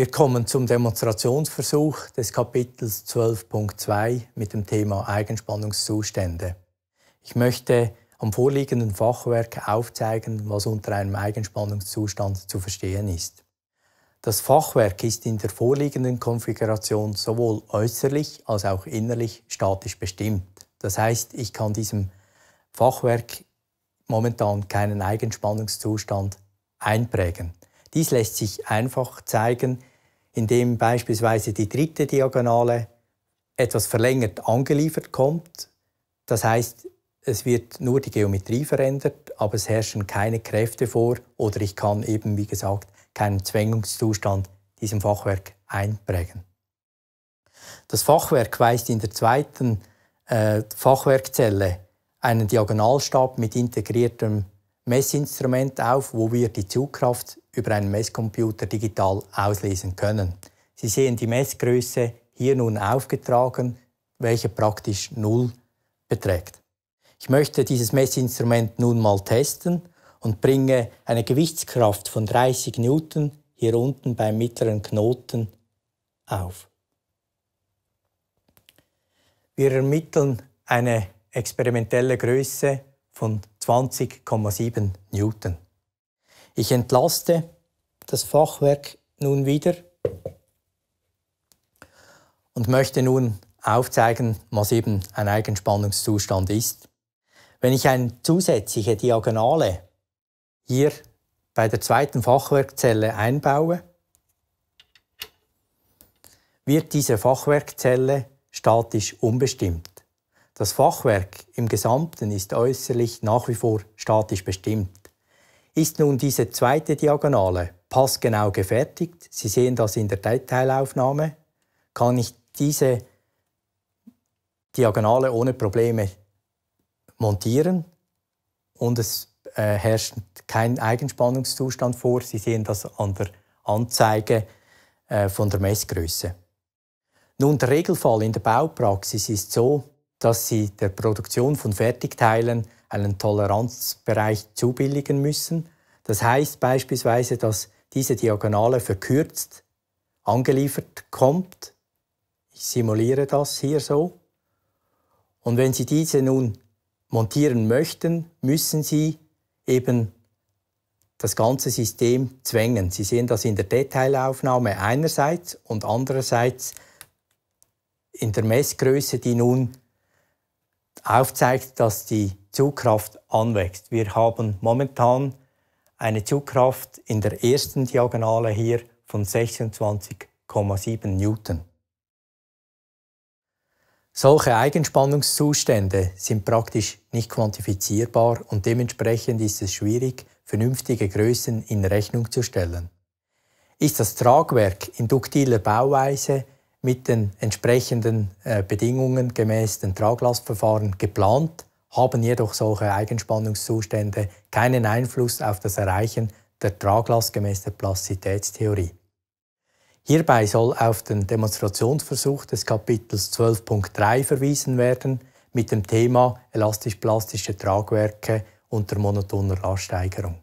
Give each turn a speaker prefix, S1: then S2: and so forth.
S1: Wir kommen zum Demonstrationsversuch des Kapitels 12.2 mit dem Thema Eigenspannungszustände. Ich möchte am vorliegenden Fachwerk aufzeigen, was unter einem Eigenspannungszustand zu verstehen ist. Das Fachwerk ist in der vorliegenden Konfiguration sowohl äußerlich als auch innerlich statisch bestimmt. Das heißt, ich kann diesem Fachwerk momentan keinen Eigenspannungszustand einprägen. Dies lässt sich einfach zeigen, indem beispielsweise die dritte Diagonale etwas verlängert angeliefert kommt. Das heißt, es wird nur die Geometrie verändert, aber es herrschen keine Kräfte vor oder ich kann eben, wie gesagt, keinen Zwängungszustand diesem Fachwerk einprägen. Das Fachwerk weist in der zweiten äh, Fachwerkzelle einen Diagonalstab mit integriertem Messinstrument auf, wo wir die Zugkraft über einen Messcomputer digital auslesen können. Sie sehen die Messgröße hier nun aufgetragen, welche praktisch null beträgt. Ich möchte dieses Messinstrument nun mal testen und bringe eine Gewichtskraft von 30 Newton hier unten beim mittleren Knoten auf. Wir ermitteln eine experimentelle Größe von 20,7 Newton. Ich entlaste das Fachwerk nun wieder und möchte nun aufzeigen, was eben ein Eigenspannungszustand ist. Wenn ich eine zusätzliche Diagonale hier bei der zweiten Fachwerkzelle einbaue, wird diese Fachwerkzelle statisch unbestimmt. Das Fachwerk im Gesamten ist äußerlich nach wie vor statisch bestimmt. Ist nun diese zweite Diagonale passgenau gefertigt, Sie sehen das in der Detailaufnahme, kann ich diese Diagonale ohne Probleme montieren und es äh, herrscht kein Eigenspannungszustand vor. Sie sehen das an der Anzeige äh, von der Messgröße. Nun, der Regelfall in der Baupraxis ist so, dass sie der Produktion von Fertigteilen einen Toleranzbereich zubilligen müssen. Das heißt beispielsweise, dass diese Diagonale verkürzt angeliefert kommt. Ich simuliere das hier so. Und wenn Sie diese nun montieren möchten, müssen Sie eben das ganze System zwängen. Sie sehen das in der Detailaufnahme einerseits und andererseits in der Messgröße, die nun aufzeigt, dass die Zugkraft anwächst. Wir haben momentan eine Zugkraft in der ersten Diagonale hier von 26,7 Newton. Solche Eigenspannungszustände sind praktisch nicht quantifizierbar und dementsprechend ist es schwierig, vernünftige Größen in Rechnung zu stellen. Ist das Tragwerk in duktiler Bauweise mit den entsprechenden äh, Bedingungen gemäß den Traglastverfahren geplant, haben jedoch solche Eigenspannungszustände keinen Einfluss auf das Erreichen der Traglast gemäß der Plastizitätstheorie. Hierbei soll auf den Demonstrationsversuch des Kapitels 12.3 verwiesen werden mit dem Thema elastisch-plastische Tragwerke unter monotoner Laststeigerung.